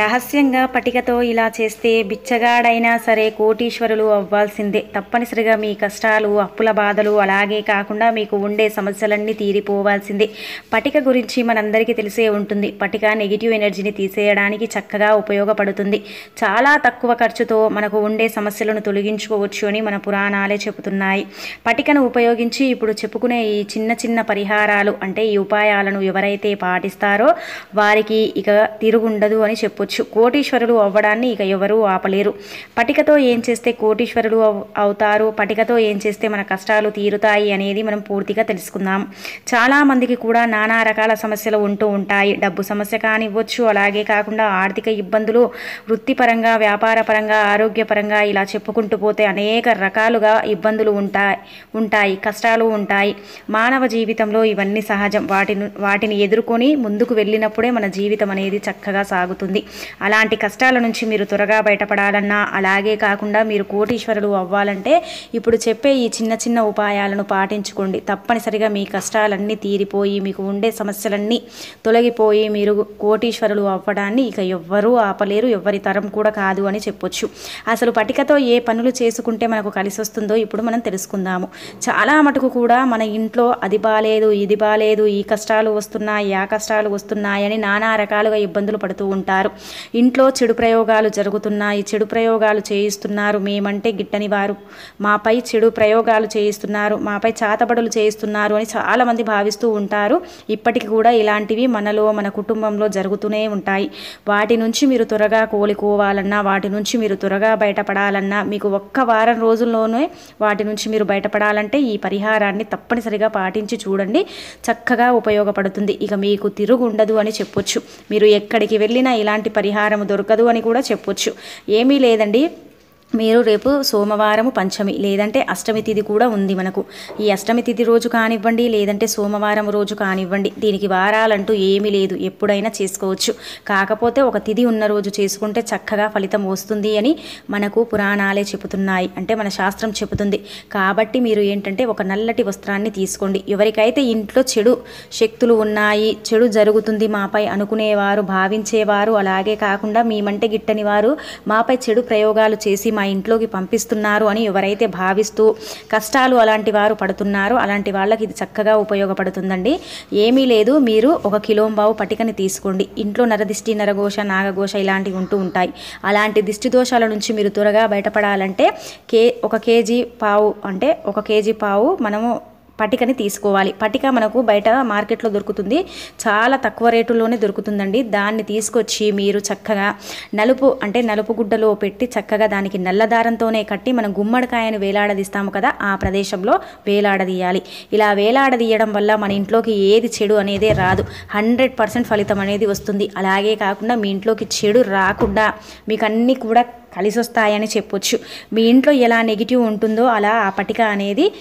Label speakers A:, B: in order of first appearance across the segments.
A: రహస్యంగా పటికతో ఇలా చేస్తే బిచ్చగాడైనా సరే కోటీశ్వరులు అవ్వాల్సిందే. తప్పనిసరిగా మీ కష్టాలు అప్పుల బాధలు అలాగే కాకుండా మీకు ఉండే సమస్యలన్నీ తీరిపోవాల్సిందే. పటిక గురించి మనందరికీ తెలిసే ఉంటుంది. పటిక నెగిటివ్ ఎనర్జీని తీసేయడానికి చక్కగా ఉపయోగపడుతుంది. చాలా తక్కువ ఖర్చుతో మనకు ఉండే సమస్యలను తొలగించుకోవచ్చు అని మన పురాణాలే చెబుతున్నాయి. పటికను ఉపయోగించి ఇప్పుడు చెప్పుకునే ఈ చిన్న చిన్న పరిహారాలు అంటే ఈ ఉపాయాలను ఎవరైతే పాటిస్తారో వారికి ఇక తిరుగుండదు అని చెప్పు చెప్పొచ్చు కోటీశ్వరులు అవ్వడాన్ని ఇక ఎవరూ ఆపలేరు. పటికతో ఏం చేస్తే కోటీశ్వరులు అవుతారు? పటికతో ఏం చేస్తే మన కష్టాలు తీరుతాయి అనేది మనం పూర్తిగా తెలుసుకుందాం. చాలా మందికి కూడా నానా రకాల సమస్యలు ఉంటూ ఉంటాయి. డబ్బు సమస్య కానివ్వచ్చు అలాగే కాకుండా ఆర్థిక ఇబ్బందులు వృత్తిపరంగా వ్యాపారపరంగా ఆరోగ్యపరంగా ఇలా చెప్పుకుంటూ పోతే అనేక రకాలుగా ఇబ్బందులు ఉంటాయి ఉంటాయి కష్టాలు ఉంటాయి. మానవ జీవితంలో ఇవన్నీ సహజం. వాటిని వాటిని ఎదుర్కొని ముందుకు వెళ్ళినప్పుడే మన జీవితం అనేది చక్కగా సాగుతుంది. అలాంటి కష్టాల నుంచి మీరు త్వరగా బయటపడాలన్నా అలాగే కాకుండా మీరు కోటీశ్వరులు అవ్వాలంటే ఇప్పుడు చెప్పే ఈ చిన్న చిన్న ఉపాయాలను పాటించుకోండి. తప్పనిసరిగా మీ కష్టాలన్నీ తీరిపోయి మీకు ఉండే సమస్యలన్నీ తొలగిపోయి మీరు కోటీశ్వరులు అవ్వడాన్ని ఇక ఎవ్వరూ ఆపలేరు ఎవ్వరి తరం కూడా కాదు అని చెప్పొచ్చు. అసలు పటికతో ఏ పనులు చేసుకుంటే మనకు కలిసి వస్తుందో ఇప్పుడు మనం తెలుసుకుందాము. చాలా మటుకు కూడా మన ఇంట్లో అది బాలేదు ఇది బాలేదు ఈ కష్టాలు వస్తున్నాయి ఆ కష్టాలు వస్తున్నాయని నానా రకాలుగా ఇబ్బందులు పడుతూ ఉంటారు. ఇంట్లో చెడు ప్రయోగాలు జరుగుతున్నాయి చెడు ప్రయోగాలు చేయిస్తున్నారు మేమంటే గిట్టని వారు. మాపై చెడు ప్రయోగాలు చేయిస్తున్నారు మాపై చాతబడులు చేయిస్తున్నారు అని చాలామంది భావిస్తూ ఉంటారు. ఇప్పటికి కూడా ఇలాంటివి మనలో మన కుటుంబంలో జరుగుతూనే ఉంటాయి. వాటి నుంచి మీరు త్వరగా కోలుకోవాలన్నా వాటి నుంచి మీరు త్వరగా బయటపడాలన్నా మీకు ఒక్క వారం రోజుల్లోనే వాటి నుంచి మీరు బయటపడాలంటే ఈ పరిహారాన్ని తప్పనిసరిగా పాటించి చూడండి. చక్కగా ఉపయోగపడుతుంది. ఇక మీకు తిరుగు ఉండదు అని చెప్పొచ్చు. మీరు ఎక్కడికి వెళ్ళినా ఇలాంటి పరిహారం దొరకదు అని కూడా చెప్పొచ్చు. ఏమీ లేదండి. మీరు రేపు సోమవారము పంచమి లేదంటే అష్టమి తిథి కూడా ఉంది మనకు. ఈ అష్టమి తిథి రోజు కానివ్వండి లేదంటే సోమవారం రోజు కానివ్వండి దీనికి వారాలంటూ ఏమీ లేదు. ఎప్పుడైనా చేసుకోవచ్చు. కాకపోతే ఒక తిథి ఉన్న రోజు చేసుకుంటే చక్కగా ఫలితం వస్తుంది అని మనకు పురాణాలే చెబుతున్నాయి. అంటే మన శాస్త్రం చెబుతుంది. కాబట్టి మీరు ఏంటంటే ఒక నల్లటి వస్త్రాన్ని తీసుకోండి. ఎవరికైతే ఇంట్లో చెడు శక్తులు ఉన్నాయి చెడు జరుగుతుంది మాపై అనుకునేవారు భావించేవారు అలాగే కాకుండా మేమంటే గిట్టని వారు మాపై చెడు ప్రయోగాలు చేసి మా ఇంట్లోకి పంపిస్తున్నారు అని ఎవరైతే భావిస్తూ కష్టాలు అలాంటి వారు పడుతున్నారో అలాంటి వాళ్ళకి ఇది చక్కగా ఉపయోగపడుతుందండి. ఏమీ లేదు మీరు ఒక కిలోంబావు పటికని తీసుకోండి. ఇంట్లో నరదిష్టి నరఘోష నాగఘోష ఇలాంటివి ఉంటూ ఉంటాయి. అలాంటి దిష్టి దోషాల నుంచి మీరు త్వరగా బయటపడాలంటే కే ఒక కేజీ పావు అంటే ఒక కేజీ పావు మనము పటికని తీసుకోవాలి. పటిక మనకు బయట మార్కెట్లో దొరుకుతుంది. చాలా తక్కువ రేటులోనే దొరుకుతుందండి. దాన్ని తీసుకొచ్చి మీరు చక్కగా నలుపు అంటే నలుపు గుడ్డలో పెట్టి చక్కగా దానికి నల్ల దారంతోనే కట్టి మనం గుమ్మడికాయను వేలాడదీస్తాము కదా ఆ ప్రదేశంలో వేలాడదీయాలి. ఇలా వేలాడదీయడం వల్ల మన ఇంట్లోకి ఏది చెడు అనేది రాదు. హండ్రెడ్ పర్సెంట్ ఫలితం అనేది వస్తుంది. అలాగే కాకుండా మీ ఇంట్లోకి చెడు రాకుండా మీకు అన్నీ కూడా కలిసి వస్తాయని చెప్పొచ్చు. మీ ఇంట్లో ఎలా నెగిటివ్ ఉంటుందో అలా ఆ పటిక అనేది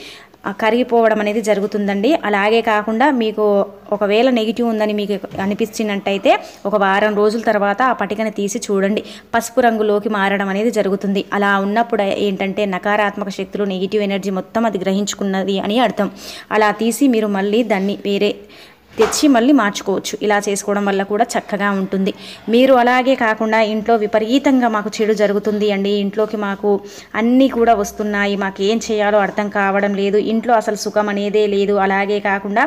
A: కరిగిపోవడం అనేది జరుగుతుందండి. అలాగే కాకుండా మీకు ఒకవేళ నెగిటివ్ ఉందని మీకు అనిపించినట్టయితే ఒక వారం రోజుల తర్వాత ఆ పటికను తీసి చూడండి. పసుపు రంగులోకి మారడం అనేది జరుగుతుంది. అలా ఉన్నప్పుడు ఏంటంటే నకారాత్మక శక్తులు నెగిటివ్ ఎనర్జీ మొత్తం అది గ్రహించుకున్నది అని అర్థం. అలా తీసి మీరు మళ్ళీ దాన్ని వేరే తెచ్చి మళ్ళీ మార్చుకోవచ్చు. ఇలా చేసుకోవడం వల్ల కూడా చక్కగా ఉంటుంది. మీరు అలాగే కాకుండా ఇంట్లో విపరీతంగా మాకు చెడు జరుగుతుంది అండి. ఇంట్లోకి మాకు అన్నీ కూడా వస్తున్నాయి. మాకు ఏం చేయాలో అర్థం కావడం లేదు. ఇంట్లో అసలు సుఖం అనేదే లేదు. అలాగే కాకుండా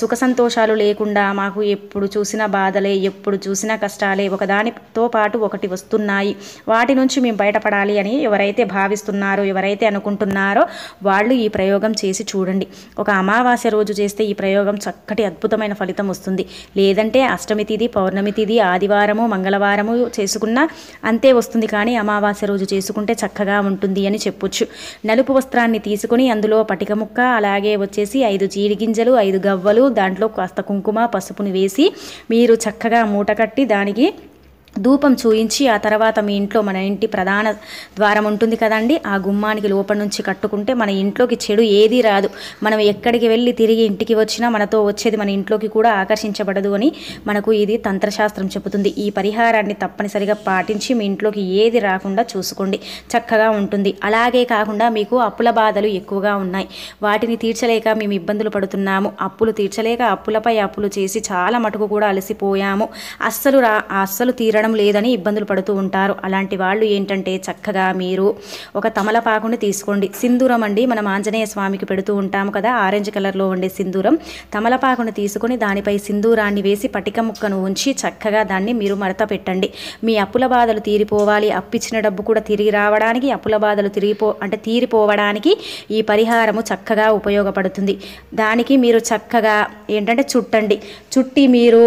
A: సుఖ సంతోషాలు లేకుండా మాకు ఎప్పుడు చూసిన బాధలే ఎప్పుడు చూసిన కష్టాలే ఒకదానితో పాటు ఒకటి వస్తున్నాయి. వాటి నుంచి మేము బయటపడాలి అని ఎవరైతే భావిస్తున్నారో ఎవరైతే అనుకుంటున్నారో వాళ్ళు ఈ ప్రయోగం చేసి చూడండి. ఒక అమావాస్య రోజు చేస్తే ఈ ప్రయోగం చక్కటి అద్భుతం అద్భుతమైన ఫలితం వస్తుంది. లేదంటే అష్టమి తిథి పౌర్ణమి తిథి ఆదివారము మంగళవారము చేసుకున్నా అంతే వస్తుంది. కానీ అమావాస్య రోజు చేసుకుంటే చక్కగా ఉంటుంది అని చెప్పొచ్చు. నలుపు వస్త్రాన్ని తీసుకుని అందులో పటిక ముక్క అలాగే వచ్చేసి ఐదు జీడి గింజలు ఐదు గవ్వలు దాంట్లో కాస్త కుంకుమ పసుపుని వేసి మీరు చక్కగా మూట కట్టి దానికి ధూపం చూయించి ఆ తర్వాత మీ ఇంట్లో మన ఇంటి ప్రధాన ద్వారం ఉంటుంది కదండి ఆ గుమ్మానికి లోపల నుంచి కట్టుకుంటే మన ఇంట్లోకి చెడు ఏది రాదు. మనం ఎక్కడికి వెళ్ళి తిరిగి ఇంటికి వచ్చినా మనతో వచ్చేది మన ఇంట్లోకి కూడా ఆకర్షించబడదు అని మనకు ఇది తంత్రశాస్త్రం చెబుతుంది. ఈ పరిహారాన్ని తప్పనిసరిగా పాటించి మీ ఇంట్లోకి ఏది రాకుండా చూసుకోండి. చక్కగా ఉంటుంది. అలాగే కాకుండా మీకు అప్పుల బాధలు ఎక్కువగా ఉన్నాయి. వాటిని తీర్చలేక మేము ఇబ్బందులు పడుతున్నాము. అప్పులు తీర్చలేక అప్పులపై అప్పులు చేసి చాలా మటుకు కూడా అలసిపోయాము. అస్సలు రా అస్సలు తీర కుదరడం లేదని ఇబ్బందులు పడుతూ ఉంటారు. అలాంటి వాళ్ళు ఏంటంటే చక్కగా మీరు ఒక తమలపాకుని తీసుకోండి. సింధూరం అండి మనం ఆంజనేయ స్వామికి పెడుతూ ఉంటాము కదా ఆరెంజ్ కలర్లో ఉండే సింధూరం. తమలపాకును తీసుకొని దానిపై సింధూరాన్ని వేసి పటిక ముక్కను ఉంచి చక్కగా దాన్ని మీరు మడత పెట్టండి. మీ అప్పుల బాధలు తీరిపోవాలి. అప్పిచ్చిన డబ్బు కూడా తిరిగి రావడానికి అప్పుల బాధలు తిరిగిపో అంటే తీరిపోవడానికి ఈ పరిహారము చక్కగా ఉపయోగపడుతుంది. దానికి మీరు చక్కగా ఏంటంటే చుట్టండి. చుట్టి మీరు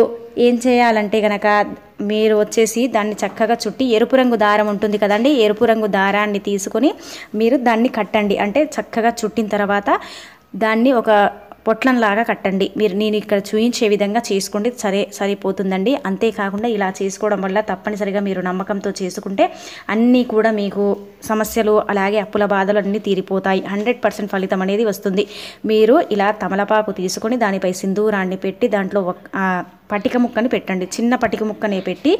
A: ఏం చేయాలంటే కనుక మీరు వచ్చేసి దాన్ని చక్కగా చుట్టి ఎరుపు రంగు దారం ఉంటుంది కదండి ఎరుపు రంగు దారాన్ని తీసుకొని మీరు దాన్ని కట్టండి. అంటే చక్కగా చుట్టిన తర్వాత దాన్ని ఒక పొట్లంలాగా కట్టండి. మీరు నేను ఇక్కడ చూయించే విధంగా చేసుకోండి సరే సరిపోతుందండి. అంతేకాకుండా ఇలా చేసుకోవడం వల్ల తప్పనిసరిగా మీరు నమ్మకంతో చేసుకుంటే అన్నీ కూడా మీకు సమస్యలు అలాగే అప్పుల బాధలు అన్నీ తీరిపోతాయి. హండ్రెడ్ పర్సెంట్ ఫలితం అనేది వస్తుంది. మీరు ఇలా తమలపాకు తీసుకొని దానిపై సింధూరాన్ని పెట్టి దాంట్లో ఒక పటిక ముక్కని పెట్టండి. చిన్న పటిక ముక్కనే పెట్టి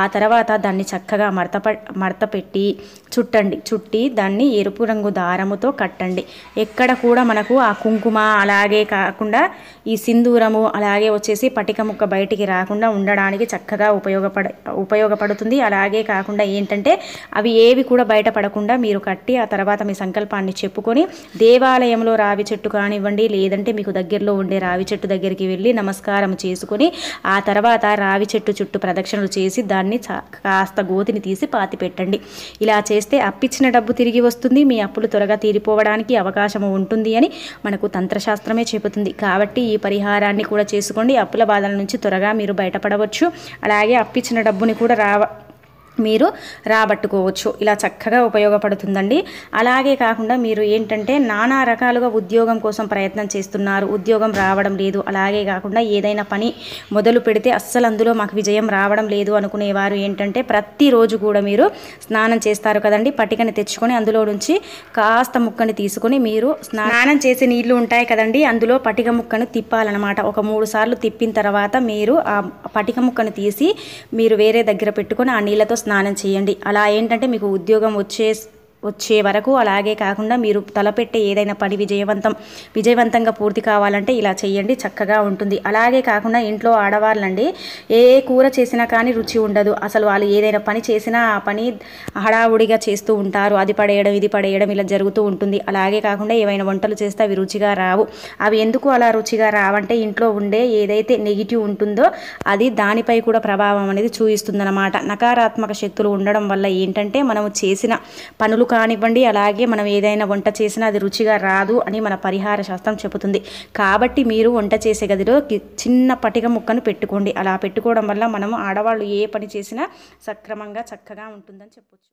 A: ఆ తర్వాత దాన్ని చక్కగా మడత మడత పెట్టి చుట్టండి. చుట్టి దాన్ని ఎరుపు రంగు దారముతో కట్టండి. ఎక్కడ కూడా మనకు ఆ కుంకుమ అలాగే కాకుండా ఈ సింధూరము అలాగే వచ్చేసి పటిక ముక్క బయటికి రాకుండా ఉండడానికి చక్కగా ఉపయోగపడ ఉపయోగపడుతుంది. అలాగే కాకుండా ఏంటంటే అవి ఏవి కూడా బయటపడ బయటపడకుండా మీరు కట్టి ఆ తర్వాత మీ సంకల్పాన్ని చెప్పుకొని దేవాలయంలో రావి చెట్టు కానివ్వండి లేదంటే మీకు దగ్గరలో ఉండే రావి చెట్టు దగ్గరికి వెళ్ళి నమస్కారం చేసుకొని ఆ తర్వాత రావి చెట్టు చుట్టూ ప్రదక్షిణలు చేసి దాన్ని చా- కాస్త గోతిని తీసి పాతి పెట్టండి. ఇలా చేస్తే అప్పిచ్చిన డబ్బు తిరిగి వస్తుంది. మీ అప్పులు త్వరగా తీరిపోవడానికి అవకాశం ఉంటుంది అని మనకు తంత్రశాస్త్రమే చెబుతుంది. కాబట్టి ఈ పరిహారాన్ని కూడా చేసుకోండి. అప్పుల బాధల నుంచి త్వరగా మీరు బయటపడవచ్చు. అలాగే అప్పిచ్చిన డబ్బుని కూడా రావ మీరు రాబట్టుకోవచ్చు. ఇలా చక్కగా ఉపయోగపడుతుందండి. అలాగే కాకుండా మీరు ఏంటంటే నానా రకాలుగా ఉద్యోగం కోసం ప్రయత్నం చేస్తున్నారు. ఉద్యోగం రావడం లేదు. అలాగే కాకుండా ఏదైనా పని మొదలు పెడితే అస్సలు అందులో మాకు విజయం రావడం లేదు అనుకునేవారు. ఏంటంటే ప్రతిరోజు కూడా మీరు స్నానం చేస్తారు కదండి. పటికని తెచ్చుకొని అందులో నుంచి కాస్త ముక్కని తీసుకొని మీరు స్నానం చేసే నీళ్ళు ఉంటాయి కదండి. అందులో పటిక ముక్కను తిప్పాలన్నమాట. ఒక మూడు సార్లు తిప్పిన తర్వాత మీరు ఆ పటిక ముక్కను తీసి మీరు వేరే దగ్గర పెట్టుకొని ఆ నీళ్ళతో స్నానం చేయండి. అలా ఏంటంటే మీకు ఉద్యోగం వచ్చే వచ్చే వరకు అలాగే కాకుండా మీరు తలపెట్టే ఏదైనా పని విజయవంతం విజయవంతంగా పూర్తి కావాలంటే ఇలా చేయండి చక్కగా ఉంటుంది. అలాగే కాకుండా ఇంట్లో ఆడవాళ్ళండి ఏ ఏ కూర చేసినా కానీ రుచి ఉండదు. అసలు వాళ్ళు ఏదైనా పని చేసినా ఆ పని హడావుడిగా చేస్తూ ఉంటారు. అది పడేయడం ఇది పడేయడం ఇలా జరుగుతూ ఉంటుంది. అలాగే కాకుండా ఏవైనా వంటలు చేస్తే అవి రుచిగా రావు. అవి ఎందుకు అలా రుచిగా రావంటే ఇంట్లో ఉండే ఏదైతే నెగిటివ్ ఉంటుందో అది దానిపై కూడా ప్రభావం అనేది చూయిస్తుందన్నమాట. నకారాత్మక శక్తులు ఉండడం వల్ల ఏంటంటే మనము చేసిన పనులు కానివ్వండి అలాగే మనం ఏదైనా వంట చేసినా అది రుచిగా రాదు అని మన పరిహార శాస్త్రం చెబుతుంది. కాబట్టి మీరు వంట చేసే గదిలో చిన్న పటిక ముక్కను పెట్టుకోండి. అలా పెట్టుకోవడం వల్ల మనం ఆడవాళ్ళు ఏ పని చేసినా సక్రమంగా చక్కగా ఉంటుందని చెప్పొచ్చు.